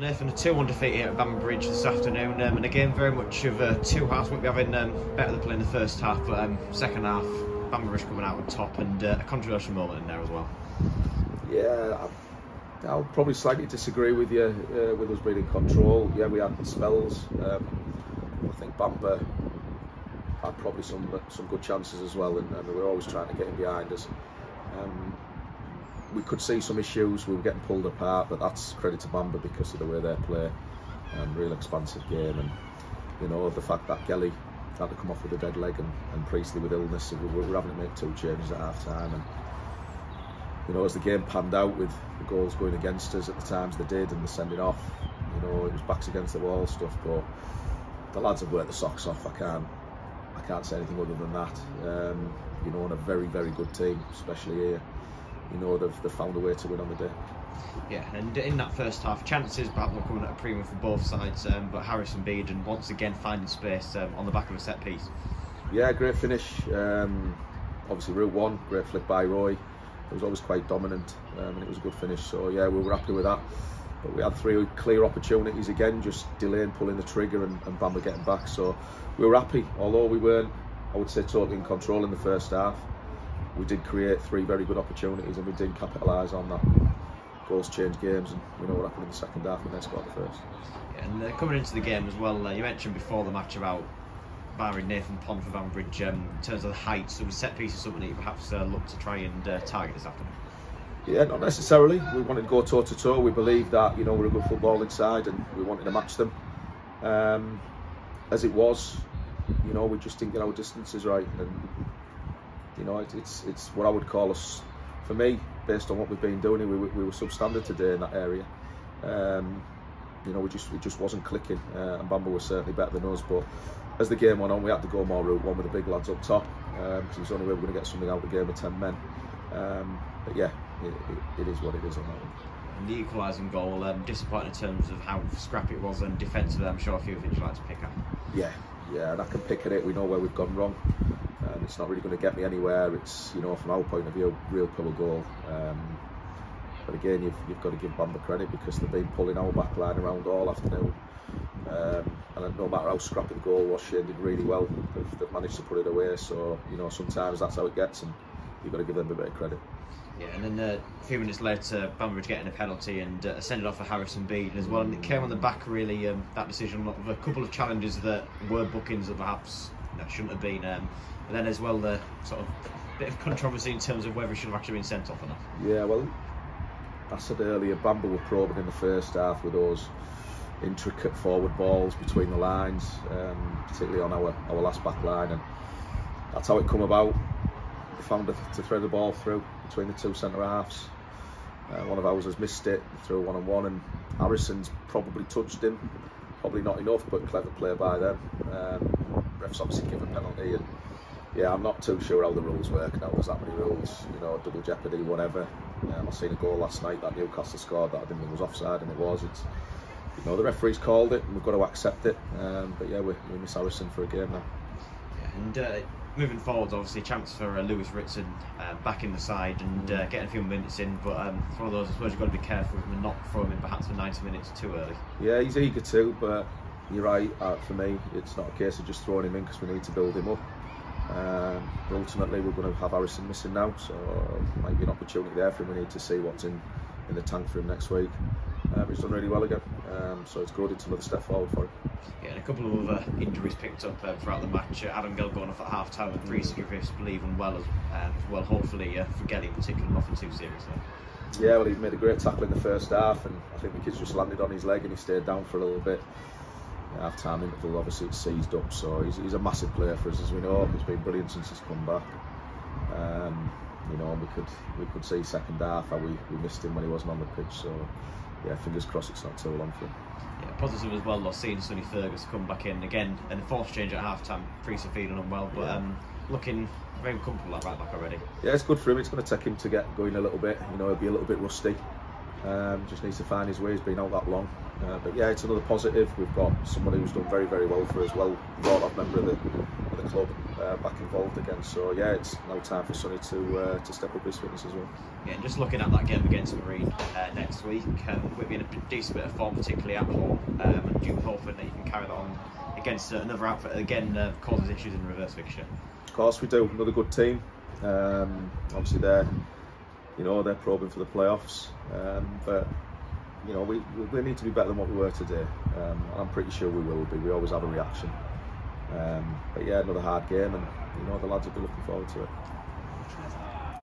2-1 defeat here at Bamber Bridge this afternoon, um, and again very much of a two halves. We'll be having um, better than play in the first half, but um, second half, Bamber Bridge coming out on top, and uh, a controversial moment in there as well. Yeah, I'll probably slightly disagree with you uh, with us being in control. Yeah, we had spells. Um, I think Bamber had probably some some good chances as well, and, and we were always trying to get in behind us. Um, we could see some issues. We were getting pulled apart, but that's credit to Bamber because of the way they play. Um, real expansive game, and you know the fact that Kelly had to come off with a dead leg and, and Priestley with illness, so we were having to make two changes at half time. And you know, as the game panned out with the goals going against us at the times they did and the sending off, you know, it was backs against the wall stuff. But the lads have worked the socks off. I can't, I can't say anything other than that. Um, you know, and a very, very good team, especially here. You know, they've, they've found a way to win on the day. Yeah, and in that first half, chances perhaps not coming at a premium for both sides, um, but Harrison Beeden once again finding space um, on the back of a set piece. Yeah, great finish. Um, obviously, route one, great flick by Roy. It was always quite dominant, um, and it was a good finish. So yeah, we were happy with that. But we had three clear opportunities again, just delaying, pulling the trigger, and, and Bamber getting back. So we were happy, although we weren't, I would say, totally in control in the first half. We did create three very good opportunities, and we did capitalise on that. Goals change games, and we know what happened in the second half when they scored the first. And uh, coming into the game as well, uh, you mentioned before the match about barring Nathan Pond for Bamber Bridge um, in terms of the height, so was set pieces something that you perhaps uh, look to try and uh, target this afternoon? Yeah, not necessarily. We wanted to go toe to toe. We believe that you know we're a good footballing side, and we wanted to match them. Um, as it was, you know, we just didn't get our distances right, and you know, it, it's it's what I would call us, for me, based on what we've been doing. We, were- we were substandard today in that area. Um, you know, we just it just wasn't clicking, uh, and Bamber was certainly better than us. But as the game went on, we had to go more route one with the big lads up top, because um, it was the only way we're going to get something out of the game with ten men. Um, but yeah, it, it, it is what it is on that one. And the equalising goal, um, disappointing in terms of how scrappy it was, and defensively, I'm sure a few things you'd like to pick up. Yeah, yeah, and I can pick at it. We know where we've gone wrong. Um, it's not really going to get me anywhere. It's you know from our point of view, real poor goal. Um, but again, you've, you've got to give Bamber credit because they've been pulling our back line around all afternoon. Um, and no matter how scrappy the goal was, Shane did really well. They've, they've managed to put it away. So you know sometimes that's how it gets, and you've got to give them a bit of credit. Yeah, and then uh, a few minutes later, Bamber Bridge getting a penalty and uh, sending off for Harrison Beeden as well. And it came on the back, really, um, that decision of a couple of challenges that were bookings that perhaps know, shouldn't have been. Um, but then as well, the sort of bit of controversy in terms of whether he should have actually been sent off or not. Yeah, well, I said earlier, Bamber were probing in the first half with those intricate forward balls between the lines, um, particularly on our, our last back line, and that's how it come about. They found to throw the ball through between the two centre halves. Uh, one of ours has missed it, threw one on one, and Harrison's probably touched him. Probably not enough, but clever play by them. Um, refs obviously give a penalty, and yeah, I'm not too sure how the rules work now. There's that many rules, you know, double jeopardy, whatever. Um, I seen a goal last night that Newcastle scored that I didn't think was offside, and it was. It's you know the referees called it, and we've got to accept it. Um, but yeah, we, we miss Harrison for a game now. Yeah, and uh, moving forward, obviously, a chance for uh, Lewis Ritson uh, back in the side and uh, getting a few minutes in. But um, it's one of those, I suppose you've got to be careful with him and not throw him in perhaps for 90 minutes too early. Yeah, he's eager to, but you're right. Uh, for me, it's not a case of just throwing him in because we need to build him up. Um, but ultimately, we're going to have Harrison missing now, so uh, might be an opportunity there for him. We need to see what's in, in the tank for him next week. Um, he's done really well again, um, so it's good. It's another step forward for him. Yeah, and a couple of other injuries picked up uh, throughout the match. Uh, Adam Gill going off at half time and Reece Griffiths believing well as, um, as well, hopefully, uh, for Gelly in particular, nothing too serious though. Yeah, well, he made a great tackle in the first half, and I think the kid's just landed on his leg and he stayed down for a little bit. Half time interval, obviously, it's seized up, so he's, he's a massive player for us, as we know. He's been brilliant since he's come back. Um, you know, we could we could see second half how we, we missed him when he wasn't on the pitch. So, yeah, fingers crossed it's not too long for him. Yeah, positive as well, though, seeing Sonny Fergus come back in again and the fourth change at half time. Priestley feeling unwell, but Yeah. um, looking very comfortable at right back already. Yeah, it's good for him. It's going to take him to get going a little bit. You know, he'll be a little bit rusty. Um, just needs to find his way. He's been out that long. Uh, but yeah, it's another positive. We've got somebody who's done very, very well for us. Well thought of member of the, of the club uh, back involved again. So yeah, it's now time for Sonny to uh, to step up his fitness as well. Yeah, and just looking at that game against Marine uh, next week, um, we'll be in a decent bit of form, particularly at home. Um, and you hoping that you can carry that on against another outfit again uh, causes issues in the reverse fixture. Of course, we do. Another good team. Um, obviously, they're you know they're probing for the playoffs, um, but you know we, we need to be better than what we were today. Um, I'm pretty sure we will be. We always have a reaction. Um, but yeah, another hard game, and you know the lads will be looking forward to it.